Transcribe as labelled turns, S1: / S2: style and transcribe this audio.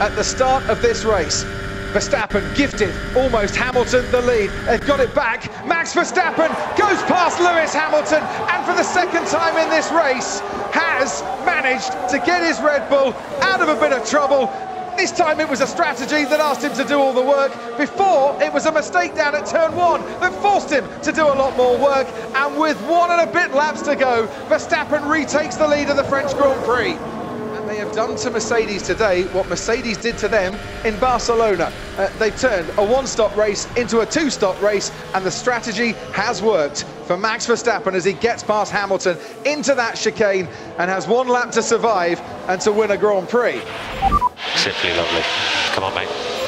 S1: at the start of this race. Verstappen gifted almost Hamilton the lead. They've got it back. Max Verstappen goes past Lewis Hamilton and for the second time in this race has managed to get his Red Bull out of a bit of trouble. This time it was a strategy that asked him to do all the work. Before, it was a mistake down at turn one that forced him to do a lot more work. And with one and a bit laps to go, Verstappen retakes the lead of the French Grand Prix have done to Mercedes today what Mercedes did to them in Barcelona. Uh, they've turned a one-stop race into a two-stop race, and the strategy has worked for Max Verstappen as he gets past Hamilton into that chicane and has one lap to survive and to win a Grand Prix.
S2: Simply lovely. Come on, mate.